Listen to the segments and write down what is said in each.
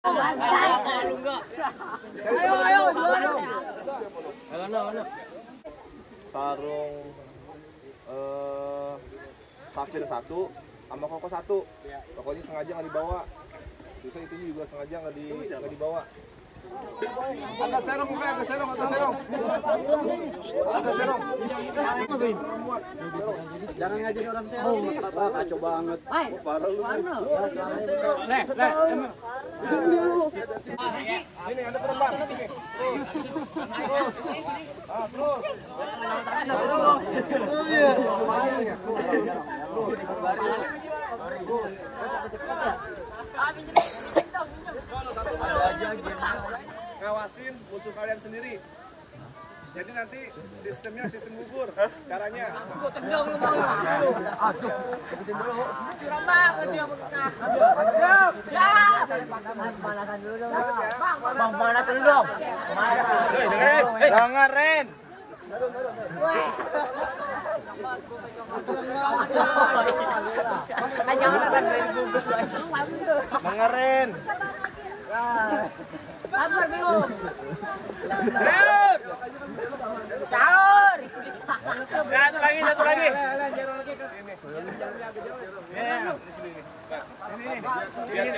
Ayo, ayo, ayo. sarung eh satu sama koko satu pokoknya sengaja nggak dibawa bisa itu juga sengaja nggak di dibawa serong serong serong serong Jangan ngajarin orang terong. Oh, kacau banget. Parah lu. Leh, leh. Ini ada. Ini. Ah, terus. Ngawasin musuh kalian sendiri. Jadi nanti sistemnya sistem gugur. Caranya. Siap. Bang, panasan dulu dong. Dengerin. Jangan akan dari gugus. Dengerin. Sabar belum. Sahur. Satu lagi, satu lagi. Biar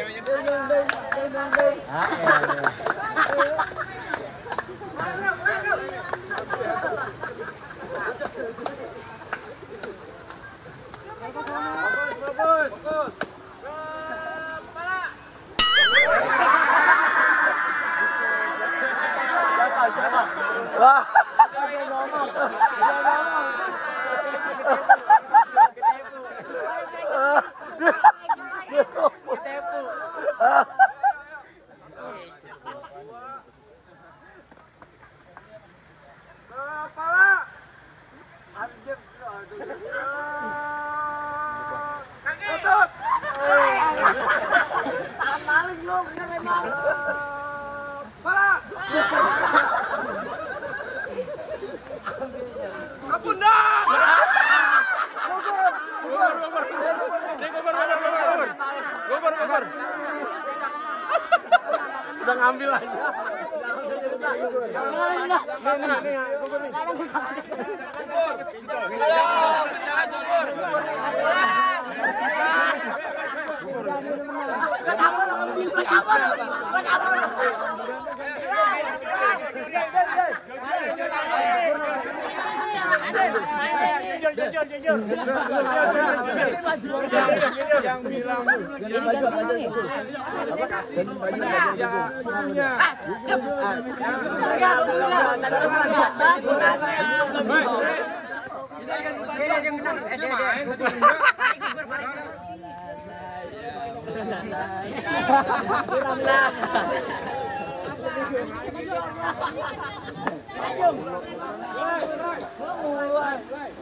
Thank you. yang bilang ya isunya Hãy subscribe cho kênh Ghiền Mì Gõ Để không bỏ lỡ những video hấp dẫn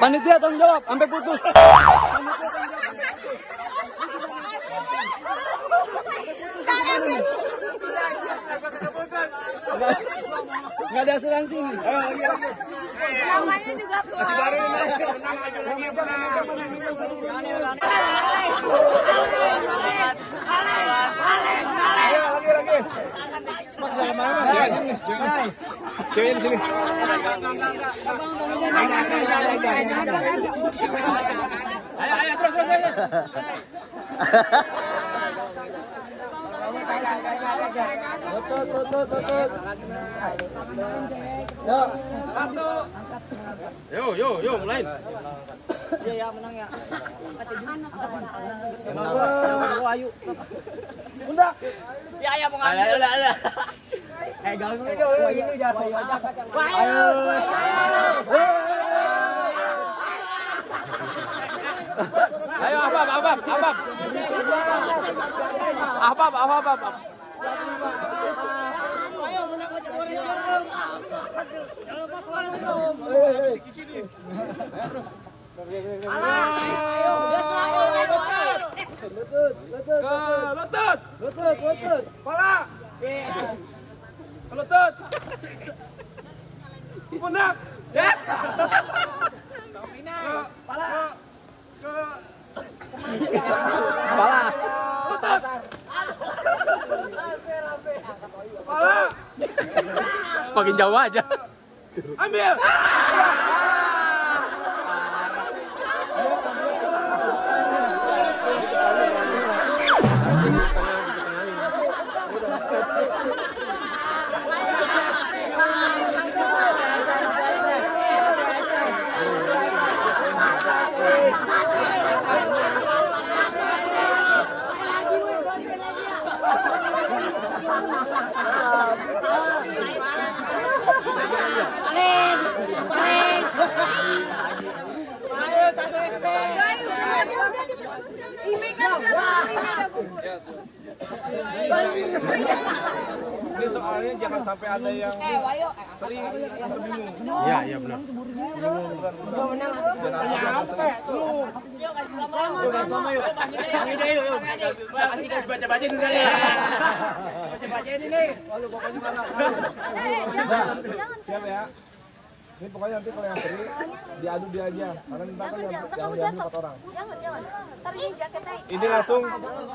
Panitia tanggung jawab, sampai putus. Nggak ada asuransi nih. namanya juga lagi ceweknya di sini ayo ayo terus terus Lutut, lutut, Satu. Yo yo yo lain. Iya ya menang ya. Menang. Ayu. Bunda. Ya ya mau ngambil. Alah alah. Eh jangan. Ini jatuh. Ayo. Ayo abab abab abab. Abab abab abab. Lutut. Kepala. Makin jauh aja. Ambil. Ini soalnya jangan sampai ada yang sering bingung. Iya, iya benar. Baca-baca. Siap ya. Ini pokoknya nanti kalau yang seri diadu dia aja. Karena ntar kan yang, yang diambil empat orang. Jangan, jangan. Ntar ini langsung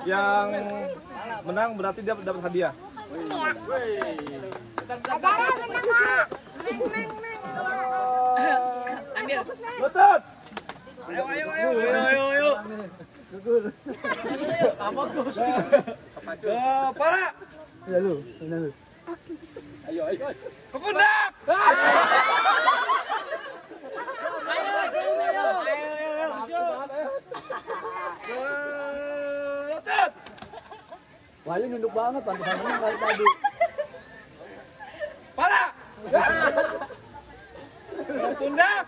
yang menang berarti dia dapat hadiah. Ajaran menang, Kak. Neng, neng, neng. Lutut. Ayo, ayo, ayo, ayo, ayo. Kepala. Ya lu, ini lu. Ke pundak. Ke lutut. Wah, nunduk banget, pantesan menang kali tadi. Kepala. Ke pundak.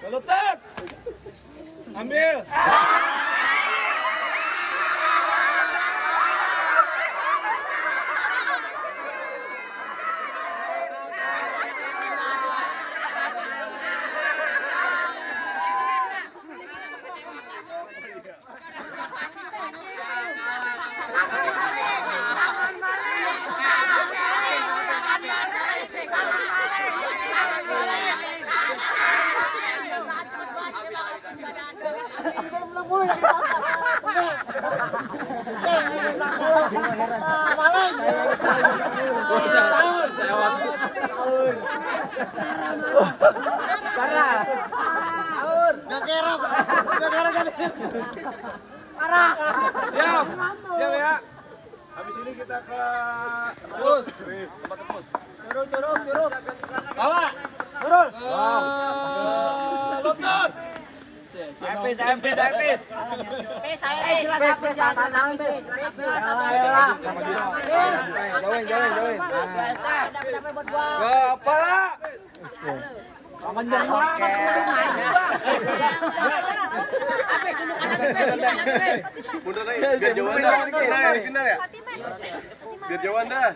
Ke lutut. Ambil. Siap. Siap ya. Habis ini kita ke terus. Tempat terus. Curug, curug, curug. Bawa. Epis, epis, epis. Jauhin, jauhin, jauhin. Kepala. Mundur lagi, biar jauhan dah. Pindah, pindah ya. Biar jauhan dah.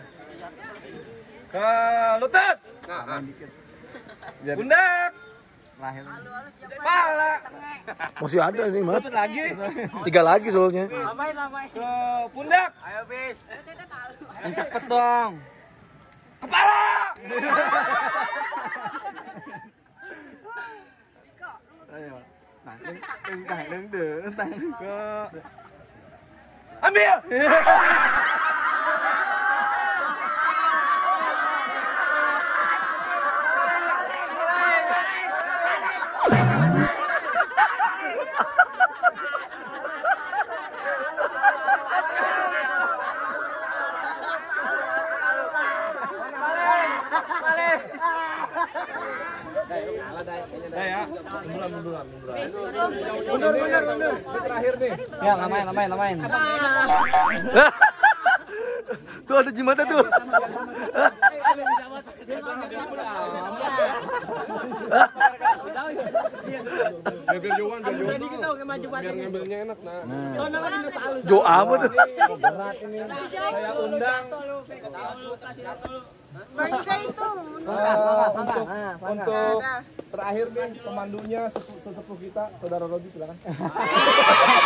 Ke lutut. Pundak. Kepala. Masih ada nih, Mat. Lagi. Tiga lagi soalnya. Ke pundak. Cepet dong. Kepala. Ayo. Nah, entah, entah, entah. Ke Ambil. Udah ya. Munduran, munduran, munduran. Mundur, mundur, mundur. Ini terakhir nih. Lamain, lamain, lamain. Tuh ada jimata tuh. Biar biar jauhan, biar jauhan. Biar ngambilnya enak nah. Jo amat tuh. Berat ini. Saya undang Bangga itu. untuk untuk terakhir nih pemandunya sepu- sesepuh kita saudara Rodi silakan.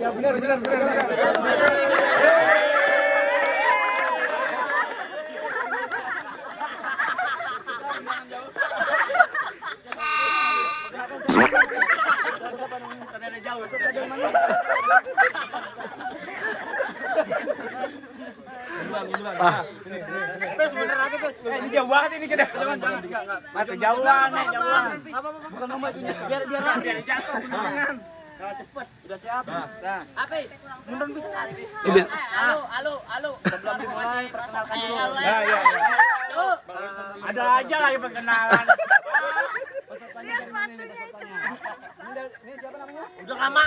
Ya benar, benar, benar. jauh banget ini kita. Mati jauhan nih, jauhan. Bukan nomor ini. Biar biar Biar jatuh gunungan. Udah siap. Nah, Ini bis- Halo, halo, halo. sebelum dimulai perkenalkan dulu. Ya, ya, ya. Ada aja lagi perkenalan. Pesertanya dari mana nih pesertanya? Ini, dari- ini siapa namanya? Udah lama.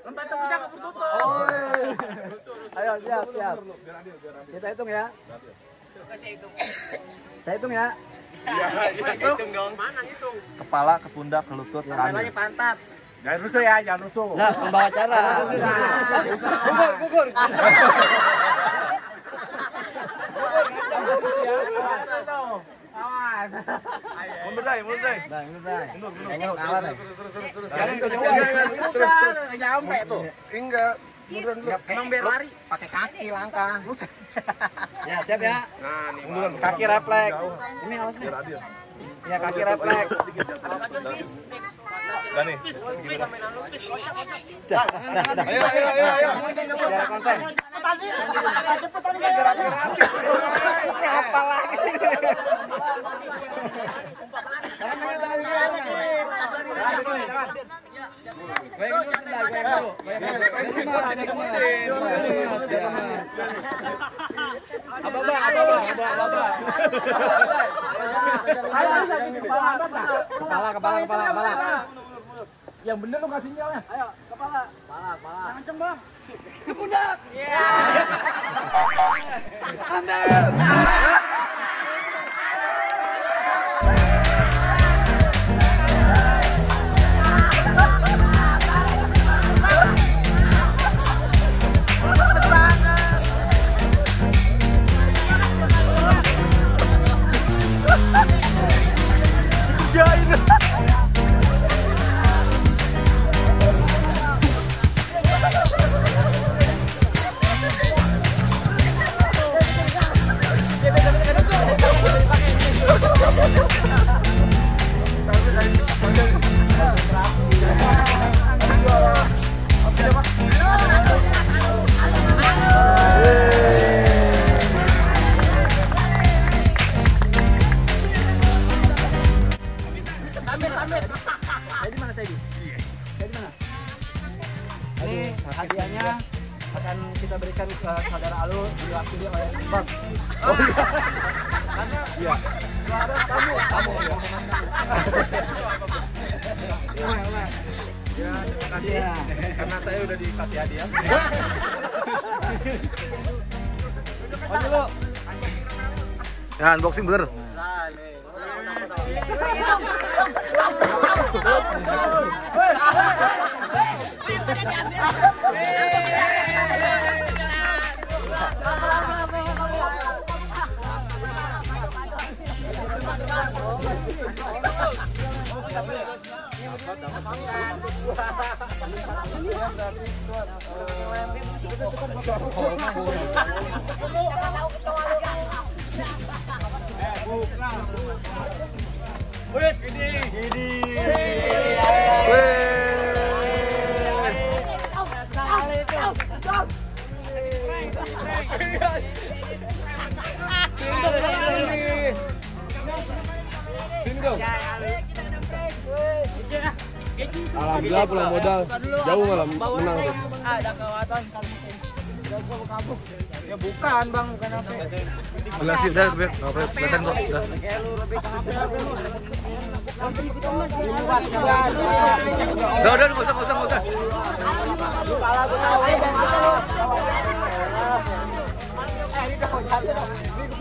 Tempat kita kebur tutup. Oh. Ayo, siap, siap. Kita hitung ya. Saya hitung ya. Hitung dong. Mana hitung? Kepala, ke pundak, ke lutut, ke kaki. pantat. Jangan rusuh ya, jangan rusuh. Nah, pembawa acara. Gugur, gugur. Awas. Mundur dai, mundur dai. Bang, ini Bang. Mundur, mundur. Kayaknya kalah nih. Jangan kejauhan. Terus terus nyampe tuh. Enggak. Munduran dulu. Emang biar lari. Pakai kaki langkah. Ya, siap ya. Nah, nih. Munduran. Kaki refleks. Ini awas nih. Biar adil. Ya, kaki refleks. Dah. Ayo, ayo, ayo, ayo. Biar konten. Apa lagi? Kepala, kepala, kepala, kepala. Yang bener lu kasih sinyalnya. Ayo, kepala. Kepala, kepala. Saya di Ya, unboxing bener. Wih, gini. Gini. Wih. Sini dong. Alhamdulillah pulang modal. Jauh malam menang. Ada kekuatan kalau Ya bukan bang, bukan HP. Udah sih, udah, udah, apa kelihatan kok, udah. Udah, udah, nggak usah, nggak usah, nggak usah.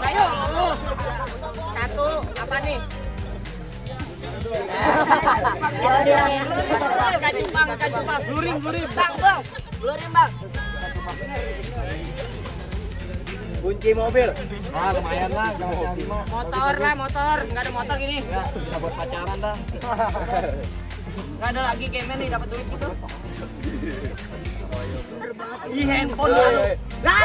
Ayo. Satu, apa nih? Kaju bang, kaju bang. Luring, luring. Bang, bang. Luring, bang. Kunci mobil. Nah, lumayan lah. Motor lah, motor. Nggak ada motor gini. Ya, bisa buat pacaran dah. Nggak ada lagi game nih dapat duit gitu. Ih, handphone baru. Lah!